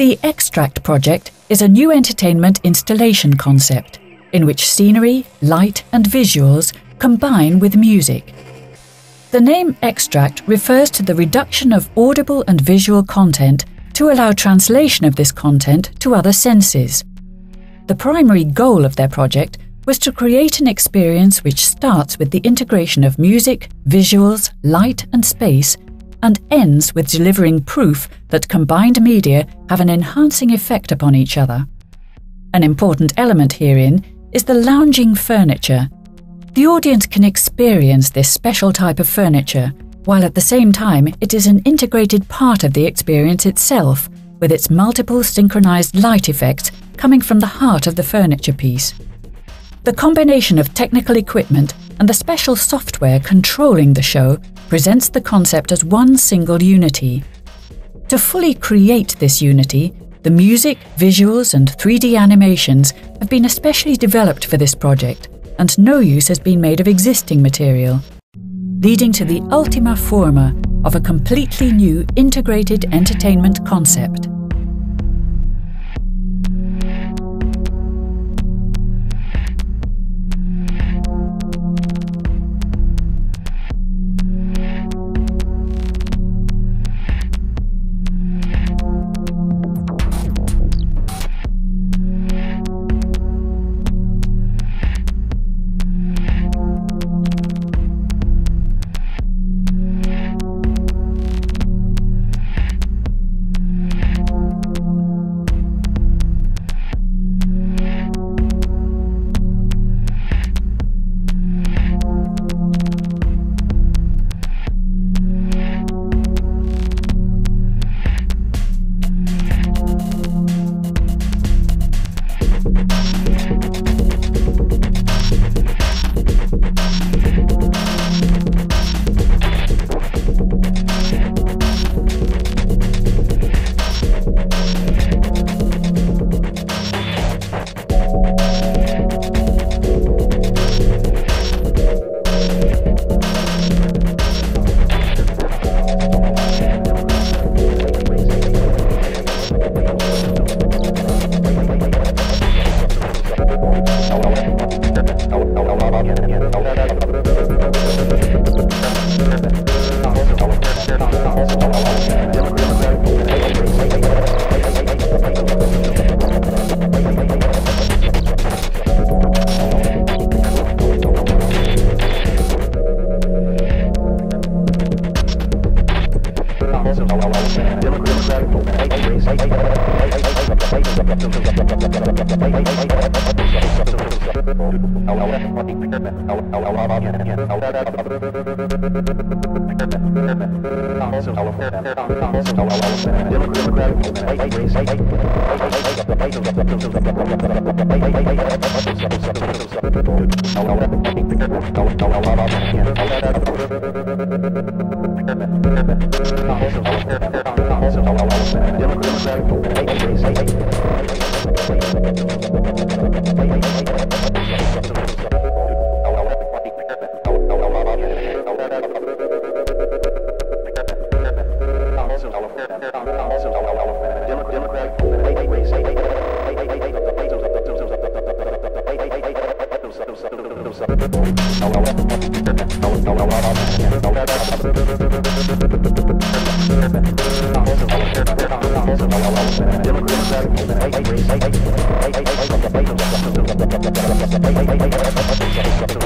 The Extract project is a new entertainment installation concept in which scenery, light, and visuals combine with music. The name Extract refers to the reduction of audible and visual content to allow translation of this content to other senses. The primary goal of their project was to create an experience which starts with the integration of music, visuals, light, and space, and ends with delivering proof that combined media have an enhancing effect upon each other. An important element herein is the lounging furniture. The audience can experience this special type of furniture, while at the same time it is an integrated part of the experience itself, with its multiple synchronized light effects coming from the heart of the furniture piece. The combination of technical equipment and the special software controlling the show presents the concept as one single unity. To fully create this unity, the music, visuals, and 3D animations have been especially developed for this project, and no use has been made of existing material, leading to the ultima forma of a completely new integrated entertainment concept. I'm gonna get the Democratic Gracias.